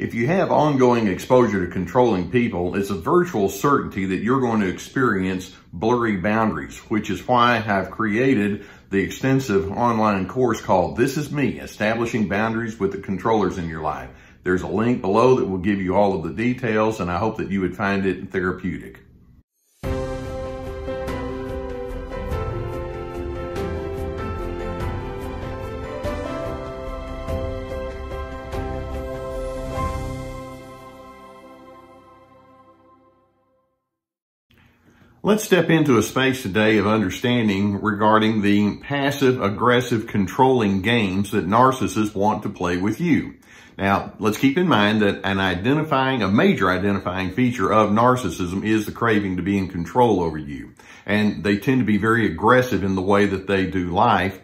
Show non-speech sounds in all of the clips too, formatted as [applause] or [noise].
If you have ongoing exposure to controlling people, it's a virtual certainty that you're going to experience blurry boundaries, which is why I've created the extensive online course called This Is Me, Establishing Boundaries with the Controllers in Your Life. There's a link below that will give you all of the details, and I hope that you would find it therapeutic. Let's step into a space today of understanding regarding the passive aggressive controlling games that narcissists want to play with you. Now, let's keep in mind that an identifying, a major identifying feature of narcissism is the craving to be in control over you. And they tend to be very aggressive in the way that they do life.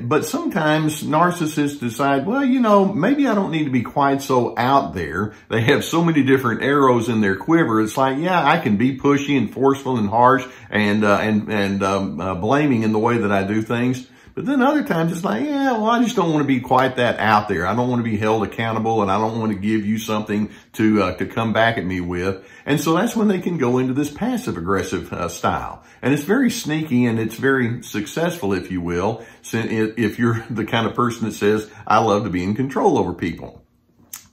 But sometimes narcissists decide, well, you know, maybe I don't need to be quite so out there. They have so many different arrows in their quiver. It's like, yeah, I can be pushy and forceful and harsh and, uh, and, and, um, uh, blaming in the way that I do things. But then other times it's like, yeah, well, I just don't want to be quite that out there. I don't want to be held accountable and I don't want to give you something to, uh, to come back at me with. And so that's when they can go into this passive aggressive uh, style. And it's very sneaky and it's very successful, if you will, if you're [laughs] the kind of person that says, I love to be in control over people.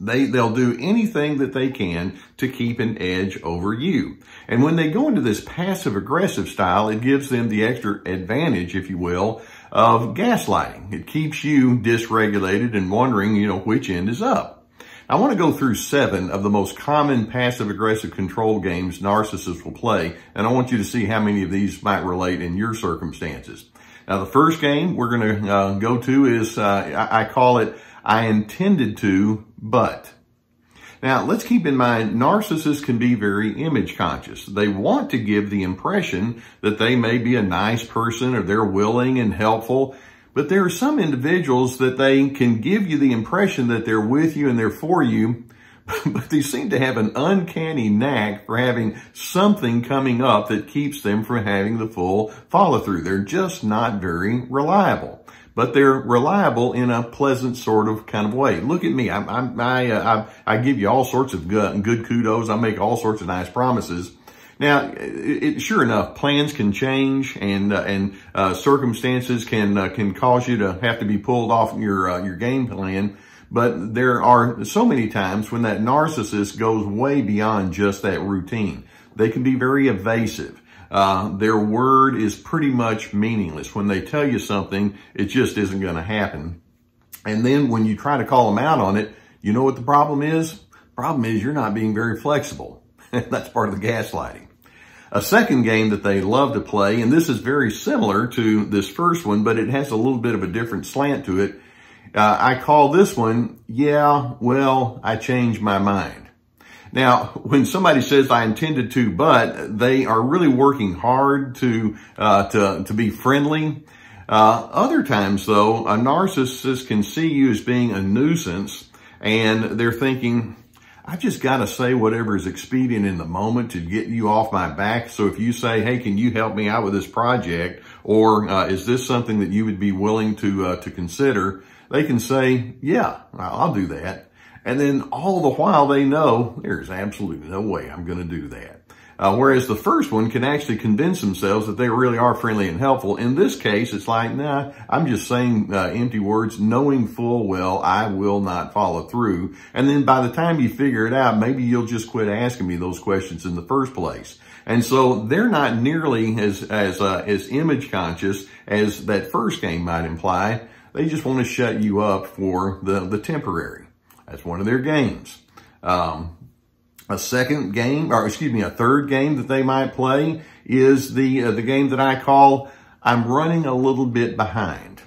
They, they'll do anything that they can to keep an edge over you. And when they go into this passive aggressive style, it gives them the extra advantage, if you will, of gaslighting. It keeps you dysregulated and wondering, you know, which end is up. I want to go through seven of the most common passive aggressive control games narcissists will play, and I want you to see how many of these might relate in your circumstances. Now, the first game we're going to uh, go to is, uh, I, I call it, I intended to, but. Now, let's keep in mind, narcissists can be very image conscious. They want to give the impression that they may be a nice person or they're willing and helpful. But there are some individuals that they can give you the impression that they're with you and they're for you, [laughs] but they seem to have an uncanny knack for having something coming up that keeps them from having the full follow through. They're just not very reliable but they're reliable in a pleasant sort of kind of way. Look at me. I, I, I, uh, I, I give you all sorts of good, good kudos. I make all sorts of nice promises. Now, it, sure enough, plans can change and uh, and uh, circumstances can uh, can cause you to have to be pulled off your uh, your game plan. But there are so many times when that narcissist goes way beyond just that routine. They can be very evasive. Uh, their word is pretty much meaningless. When they tell you something, it just isn't going to happen. And then when you try to call them out on it, you know what the problem is? Problem is you're not being very flexible. [laughs] That's part of the gaslighting. A second game that they love to play, and this is very similar to this first one, but it has a little bit of a different slant to it. Uh, I call this one, yeah, well, I changed my mind. Now, when somebody says I intended to, but they are really working hard to, uh, to, to be friendly. Uh, other times though, a narcissist can see you as being a nuisance and they're thinking, I just got to say whatever is expedient in the moment to get you off my back. So if you say, hey, can you help me out with this project? Or uh, is this something that you would be willing to, uh, to consider? They can say, yeah, I'll do that. And then all the while they know there's absolutely no way I'm going to do that. Uh, whereas the first one can actually convince themselves that they really are friendly and helpful. In this case, it's like, nah, I'm just saying uh, empty words, knowing full well I will not follow through. And then by the time you figure it out, maybe you'll just quit asking me those questions in the first place. And so they're not nearly as as uh, as image conscious as that first game might imply. They just want to shut you up for the the temporary. That's one of their games. Um, a second game, or excuse me, a third game that they might play is the uh, the game that I call I'm running a little bit behind.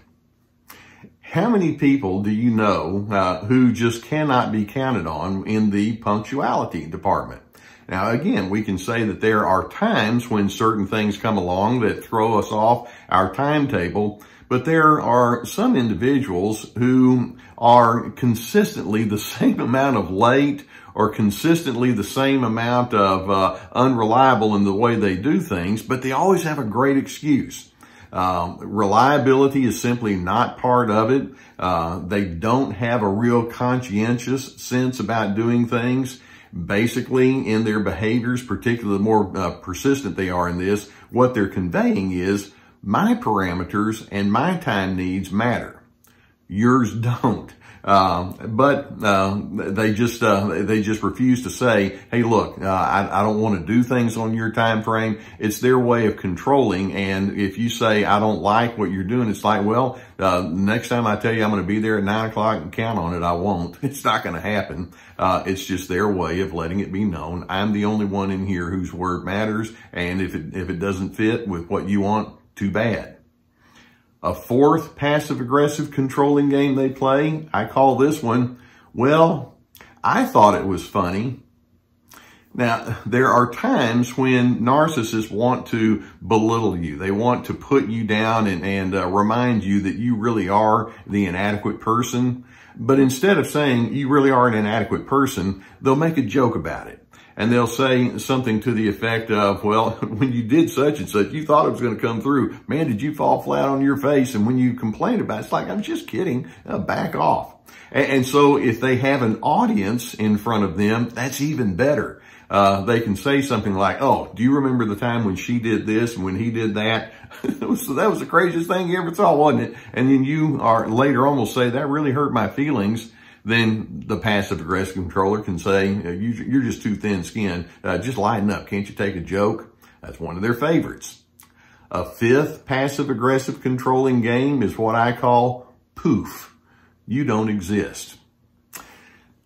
How many people do you know uh, who just cannot be counted on in the punctuality department? Now, again, we can say that there are times when certain things come along that throw us off our timetable, but there are some individuals who are consistently the [laughs] same amount of late or consistently the same amount of uh, unreliable in the way they do things, but they always have a great excuse. Um, reliability is simply not part of it. Uh, they don't have a real conscientious sense about doing things. Basically, in their behaviors, particularly the more uh, persistent they are in this, what they're conveying is my parameters and my time needs matter. Yours don't. Uh, but uh, they just uh, they just refuse to say, "Hey, look, uh, I, I, don't want to do things on your time frame." It's their way of controlling. And if you say, "I don't like what you're doing," it's like, "Well, uh, next time I tell you I'm going to be there at nine o'clock and count on it, I won't. [laughs] It's not going to happen." Uh, it's just their way of letting it be known. I'm the only one in here whose word matters, and if it if it doesn't fit with what you want, too bad. A fourth passive aggressive controlling game they play, I call this one, well, I thought it was funny. Now, there are times when narcissists want to belittle you. They want to put you down and, and uh, remind you that you really are the inadequate person. But instead of saying you really are an inadequate person, they'll make a joke about it and they'll say something to the effect of, well, [laughs] when you did such and such, you thought it was going to come through. Man, did you fall flat on your face? And when you complain about it, it's like, I'm just kidding. Uh, back off. And, and, so if they have an audience in front of them, that's even better. Uh, they can say something like, oh, do you remember the time when she did this and when he did that? [laughs] so that was the craziest thing you ever saw, wasn't it? And then you are later on will say, that really hurt my feelings then the passive aggressive controller can say, you're just too thin skinned. Uh, just lighten up. Can't you take a joke? That's one of their favorites. A fifth passive aggressive controlling game is what I call poof. You don't exist.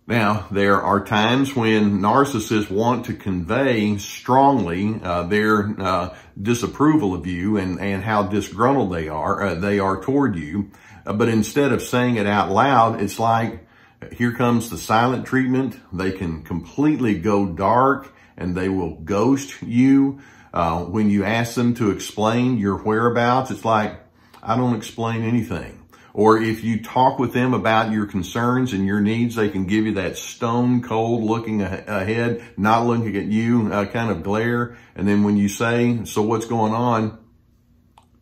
Now, there are times when narcissists want to convey strongly uh, their uh, disapproval of you and, and how disgruntled they are, uh, they are toward you. Uh, but instead of saying it out loud, it's like, here comes the silent treatment. They can completely go dark and they will ghost you. Uh, when you ask them to explain your whereabouts, it's like, I don't explain anything. Or if you talk with them about your concerns and your needs, they can give you that stone cold looking ahead, not looking at you uh, kind of glare. And then when you say, so what's going on?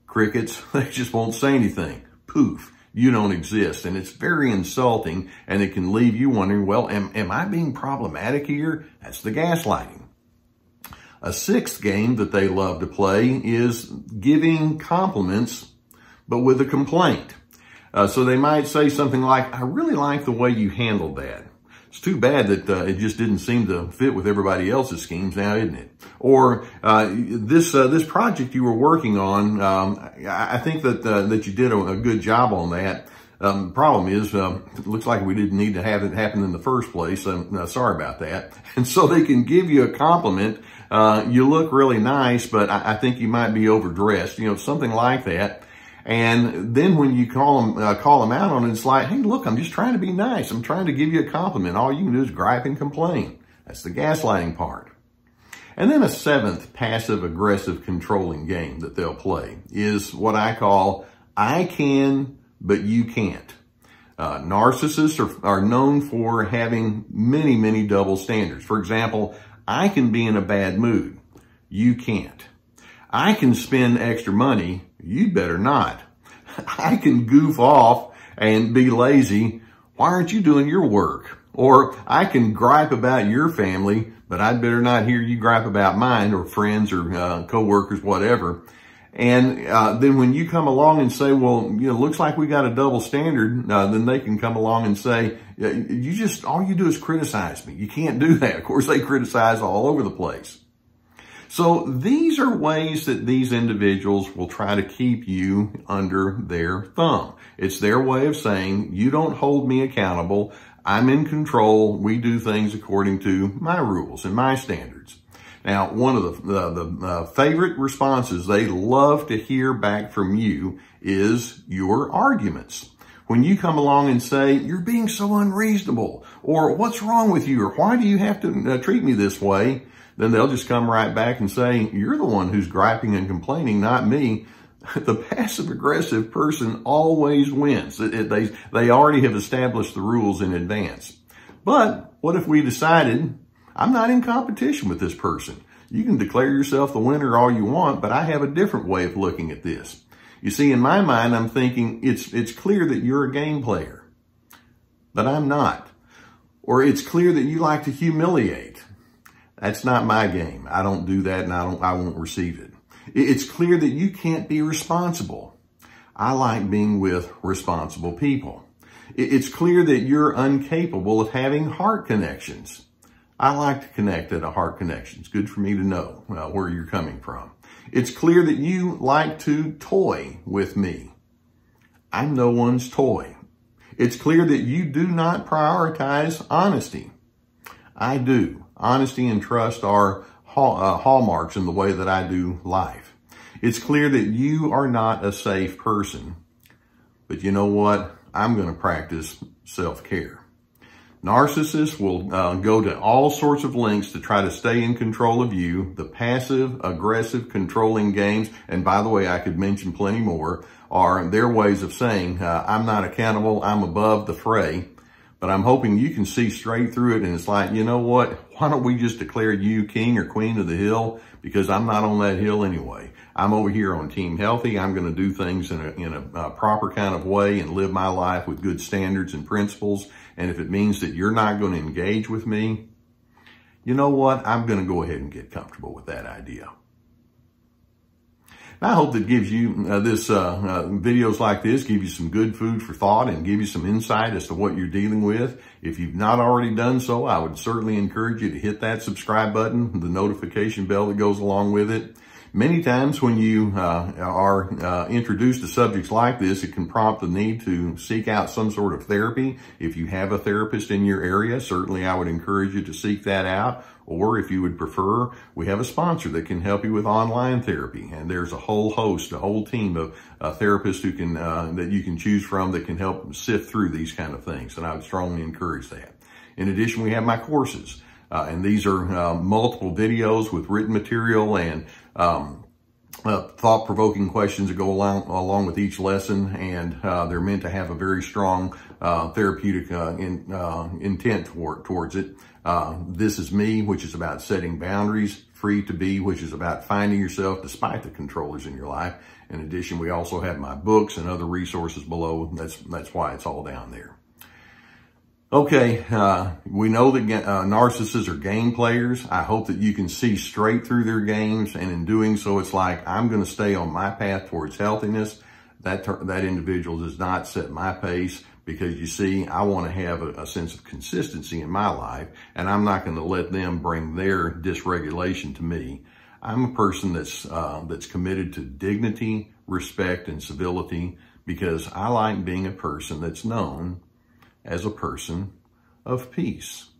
Crickets, [laughs] they just won't say anything. Poof you don't exist. And it's very insulting and it can leave you wondering, well, am, am I being problematic here? That's the gaslighting. A sixth game that they love to play is giving compliments, but with a complaint. Uh, so they might say something like, I really like the way you handled that. It's too bad that uh, it just didn't seem to fit with everybody else's schemes now, isn't it? Or uh, this uh, this project you were working on, um, I think that uh, that you did a, a, good job on that. Um, problem is, uh, it looks like we didn't need to have it happen in the first place. I'm uh, sorry about that. [laughs] And so they can give you a compliment. you look really nice, but I, I think you might be overdressed. You know, something like that. And then when you call them, uh, call them out on it, it's like, hey, look, I'm just trying to be nice. I'm trying to give you a compliment. All you can do is gripe and complain. That's the gaslighting part. And then a seventh passive aggressive controlling game that they'll play is what I call I can, but you can't. Uh, narcissists are, are known for having many, many double standards. For example, I can be in a bad mood. You can't. I can spend extra money. You'd better not. [laughs] I can goof off and be lazy. Why aren't you doing your work? Or I can gripe about your family, but I'd better not hear you gripe about mine or friends or uh, coworkers, whatever. And uh, then when you come along and say, well, you know, looks like we got a double standard, uh, then they can come along and say, you just, all you do is criticize me. You can't do that. Of course, they criticize all over the place. So these are ways that these individuals will try to keep you under their thumb. It's their way of saying, you don't hold me accountable. I'm in control. We do things according to my rules and my standards. Now, one of the, the, uh, favorite responses they love to hear back from you is your arguments. When you come along and say, you're being so unreasonable, or what's wrong with you, or why do you have to uh, treat me this way? Then they'll just come right back and say, you're the one who's griping and complaining, not me. [laughs] The passive aggressive person always wins. It, it, they, they already have established the rules in advance. But what if we decided, I'm not in competition with this person. You can declare yourself the winner all you want, but I have a different way of looking at this. You see, in my mind, I'm thinking it's, it's clear that you're a game player, but I'm not. Or it's clear that you like to humiliate. That's not my game. I don't do that and I don't, I won't receive it. It's clear that you can't be responsible. I like being with responsible people. It's clear that you're incapable of having heart connections. I like to connect at a heart connection. It's good for me to know uh, where you're coming from. It's clear that you like to toy with me. I'm no one's toy. It's clear that you do not prioritize honesty. I do. Honesty and trust are uh, hallmarks in the way that I do life. It's clear that you are not a safe person. But you know what? I'm going to practice self-care. Narcissists will uh, go to all sorts of lengths to try to stay in control of you. The passive, aggressive, controlling games, and by the way, I could mention plenty more, are their ways of saying, uh, I'm not accountable, I'm above the fray. But I'm hoping you can see straight through it and it's like, you know what? Why don't we just declare you king or queen of the hill? Because I'm not on that hill anyway. I'm over here on Team Healthy. I'm going to do things in a, in a, a proper kind of way and live my life with good standards and principles. And if it means that you're not going to engage with me, you know what? I'm going to go ahead and get comfortable with that idea. I hope that gives you uh, this uh, uh, videos like this give you some good food for thought and give you some insight as to what you're dealing with. If you've not already done so, I would certainly encourage you to hit that subscribe button, the notification bell that goes along with it. Many times when you uh, are uh, introduced to subjects like this, it can prompt the need to seek out some sort of therapy. If you have a therapist in your area, certainly I would encourage you to seek that out. Or if you would prefer, we have a sponsor that can help you with online therapy. And there's a whole host, a whole team of uh, therapists who can uh, that you can choose from that can help sift through these kind of things. And I would strongly encourage that. In addition, we have my courses. Uh, and these are uh, multiple videos with written material and um, uh, thought-provoking questions that go along along with each lesson, and uh, they're meant to have a very strong uh, therapeutic uh, in, uh, intent toward, towards it. Uh, this is me, which is about setting boundaries. Free to be, which is about finding yourself despite the controllers in your life. In addition, we also have my books and other resources below. That's that's why it's all down there. Okay, uh, we know that uh, narcissists are game players. I hope that you can see straight through their games, and in doing so, it's like, I'm going to stay on my path towards healthiness. That, that individual does not set my pace because you see, I want to have a, a sense of consistency in my life, and I'm not going to let them bring their dysregulation to me. I'm a person that's, uh, that's committed to dignity, respect, and civility because I like being a person that's known as a person of peace.